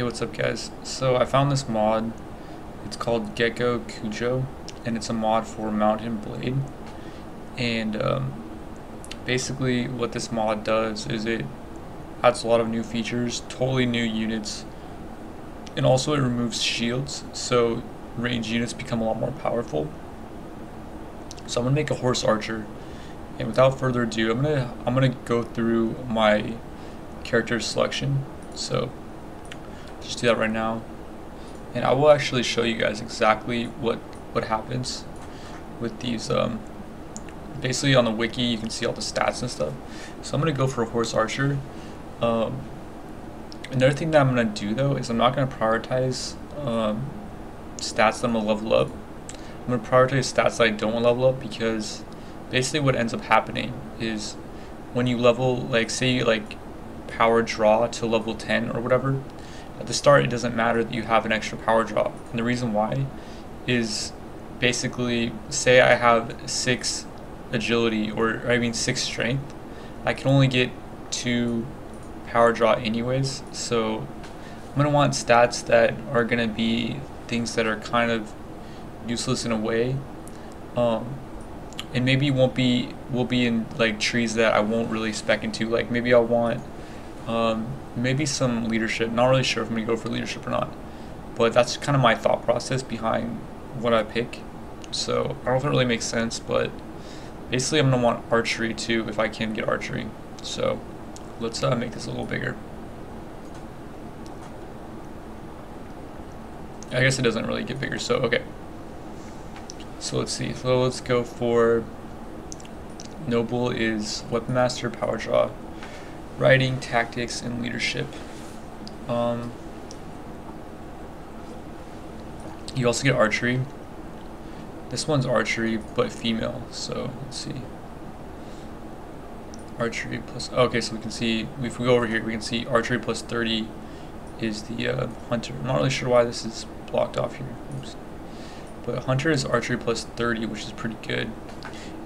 Hey, what's up guys? So I found this mod, it's called Gekokujo and it's a mod for Mount & Blade. And um, basically what this mod does is it adds a lot of new features, totally new units, and also it removes shields, so range units become a lot more powerful. So I'm gonna make a horse archer, and without further ado, I'm gonna I'm gonna go through my character selection. So just do that right now. And I will actually show you guys exactly what, what happens with these. Um, basically on the wiki you can see all the stats and stuff. So I'm going to go for a horse archer. Um, another thing that I'm going to do though is I'm not going to prioritize um, stats that I'm to level up. I'm to prioritize stats that I don't want to level up because basically what ends up happening is when you level like say like power draw to level 10 or whatever at the start, it doesn't matter that you have an extra power drop. And the reason why is basically, say I have 6 agility, or, or I mean 6 strength, I can only get 2 power draw anyways. So I'm going to want stats that are going to be things that are kind of useless in a way. Um, and maybe won't be will be in like trees that I won't really spec into. Like maybe I'll want um, maybe some leadership. Not really sure if I'm going to go for leadership or not. But that's kind of my thought process behind what I pick. So I don't know if it really makes sense, but basically I'm going to want archery too if I can get archery. So let's uh, make this a little bigger. I guess it doesn't really get bigger, so okay. So let's see. So let's go for Noble is Weapon Master, Power Draw, riding, tactics, and leadership. Um, you also get archery. This one's archery, but female. So let's see. Archery plus. Okay, so we can see if we go over here, we can see archery plus 30 is the uh, hunter. I'm not really sure why this is blocked off here. Oops. But hunter is archery plus 30, which is pretty good.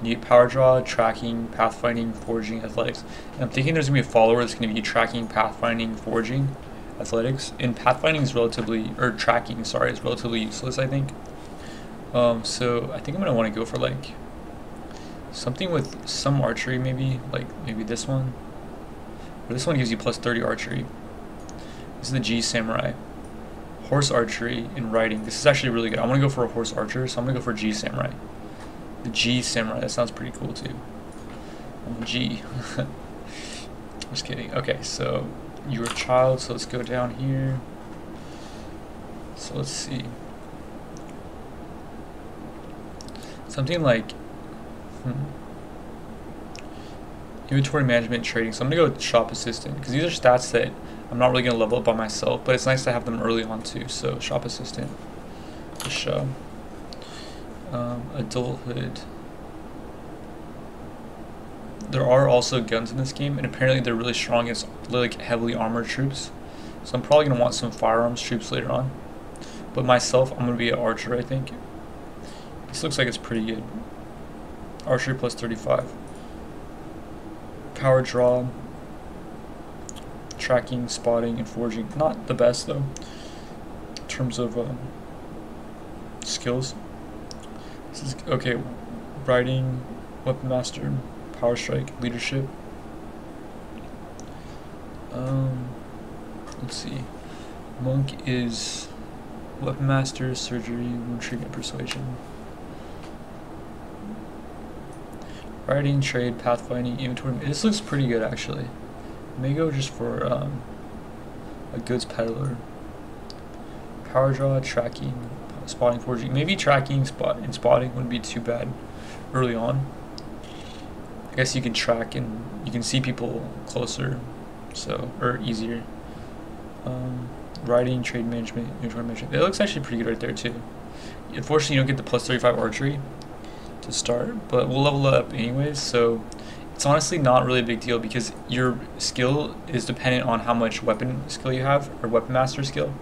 Get power draw, tracking, pathfinding, forging, athletics. And I'm thinking there's gonna be a follower that's gonna be tracking, pathfinding, forging, athletics. And pathfinding is relatively, or tracking, sorry, is relatively useless, I think. Um, so I think I'm gonna want to go for like something with some archery, maybe like maybe this one. Or this one gives you plus 30 archery. This is the G Samurai. Horse archery and riding. This is actually really good. I want to go for a horse archer, so I'm gonna go for G Samurai. The G Samurai, that sounds pretty cool too. G. Just kidding. Okay, so you're a child, so let's go down here. So let's see. Something like hmm, inventory management trading. So I'm gonna go with shop assistant because these are stats that I'm not really gonna level up by myself, but it's nice to have them early on too. So shop assistant, show um, adulthood. There are also guns in this game, and apparently they're really strong against like heavily armored troops. So I'm probably gonna want some firearms troops later on. But myself, I'm gonna be an archer, I think. This looks like it's pretty good. Archery plus 35. Power draw, tracking, spotting, and forging. Not the best though, in terms of um, skills. This is okay. Riding, weapon master, power strike, leadership. Um, let's see. Monk is weapon master, surgery, wound treatment, persuasion. Riding, trade, pathfinding, inventory. This looks pretty good actually. May go just for um, a goods peddler. Power draw, tracking, spotting, forging. Maybe tracking spot and spotting wouldn't be too bad early on. I guess you can track and you can see people closer, so or easier. Um, riding, trade management, inventory management. It looks actually pretty good right there too. Unfortunately, you don't get the plus 35 archery to start, but we'll level up anyways. So it's honestly not really a big deal because your skill is dependent on how much weapon skill you have or weapon master skill.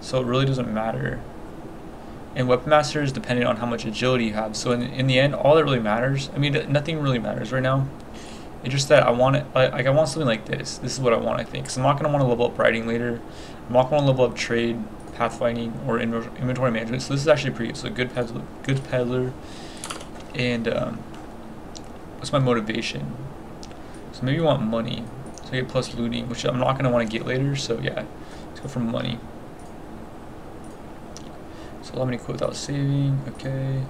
So it really doesn't matter and weapon master is dependent on how much agility you have. So in, in the end, all that really matters, I mean, nothing really matters right now, It's just that I want it, like, I want something like this. This is what I want, I think. Because I'm not going to want to level up riding later. I'm not going to level up trade, pathfinding, or inventory management. So this is actually pretty good. So good peddler, good peddler, and um, what's my motivation? So maybe you want money. So I get plus looting, which I'm not going to want to get later. So yeah, let's go for money. Allow me quit without saving. Okay.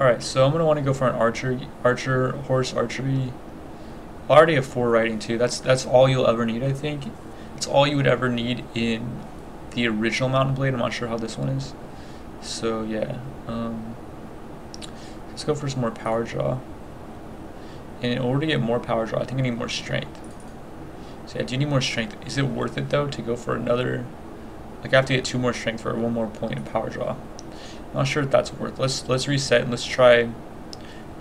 Alright, so I'm to want to go for an archer, archer, horse archery. I already have four riding too. That's that's all you'll ever need, I think. It's all you would ever need in the original Mount & Blade. I'm not sure how this one is. So yeah, um, let's go for some more power draw. And in order to get more power draw, I think I need more strength. So yeah, I do need more strength. Is it worth it though to go for another? Like I have to get two more strength for one more point in power draw. I'm not sure if that's worth. Let's let's reset and let's try.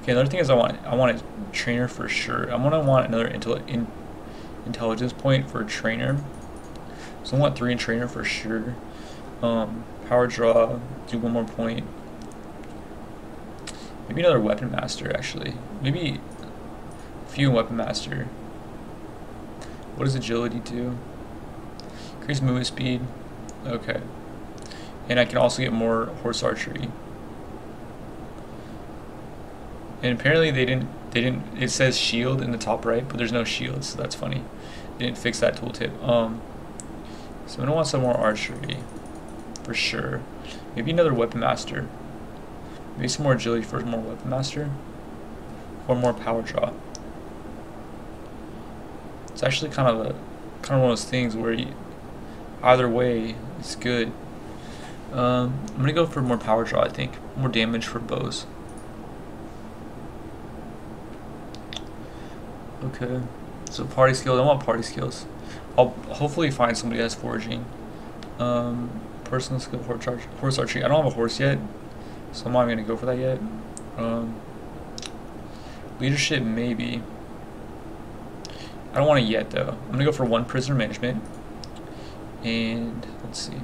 Okay, another thing is I want I want a trainer for sure. I'm gonna want another intel in, intelligence point for a trainer. So I want three in trainer for sure. Um, power draw, do one more point. Maybe another weapon master actually. Maybe a few weapon master. What does agility do? Increase movement speed. Okay. And I can also get more horse archery. And apparently they didn't they didn't it says shield in the top right, but there's no shield, so that's funny. They didn't fix that tooltip. Um so I'm gonna want some more archery. For sure. Maybe another weapon master. Maybe some more agility for more weapon master. Or more power draw. It's actually kind of a kind of one of those things where you, either way it's good. Um, I'm gonna go for more power draw. I think more damage for bows. Okay, so party skills. I want party skills. I'll hopefully find somebody that's foraging. Um, personal skill for charge horse archery. I don't have a horse yet, so I'm not gonna go for that yet. Um, leadership maybe. I don't want it yet though. I'm gonna go for one prisoner management. And let's see.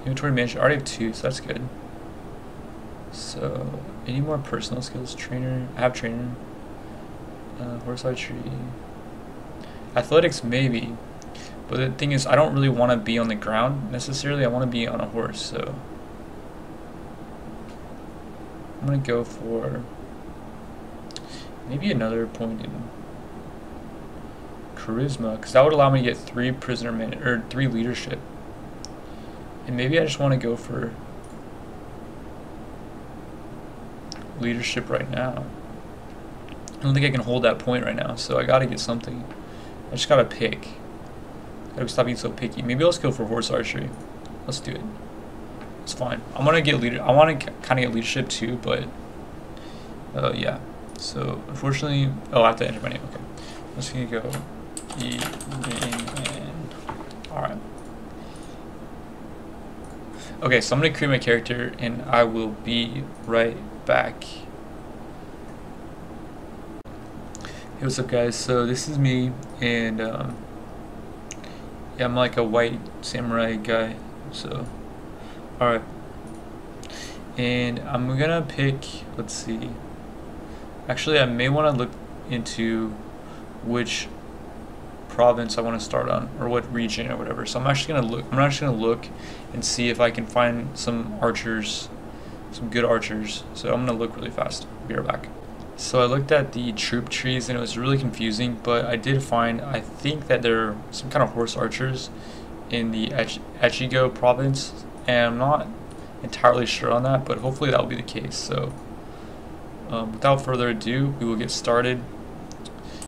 Inventory management. I already have two, so that's good. So any more personal skills? Trainer. I have trainer. Uh, horse archery. Athletics maybe. But the thing is, I don't really want to be on the ground necessarily. I want to be on a horse, so I'm gonna go for maybe another point in charisma, because that would allow me to get three prisoner man or three leadership. And maybe I just want to go for leadership right now. I don't think I can hold that point right now, so I gotta get something. I just gotta pick. Gotta stop being so picky. Maybe let's go for horse archery. Let's do it. It's fine. I'm gonna get leader. I want to kind of get leadership too, but uh, yeah. So unfortunately, oh, I have to enter my name. Okay, I'm just gonna go Name and all right. Okay, so I'm gonna create my character, and I will be right back. Hey, what's up, guys? So this is me, and um, yeah, I'm like a white samurai guy. So, all right, and I'm gonna pick. Let's see. Actually, I may want to look into which province I want to start on or what region or whatever. So I'm actually gonna look. I'm actually gonna look and see if I can find some archers, some good archers. So I'm gonna look really fast. Be right back. So I looked at the troop trees and it was really confusing, but I did find I think that there are some kind of horse archers in the Echigo province, and I'm not entirely sure on that, but hopefully that will be the case. So um, without further ado, we will get started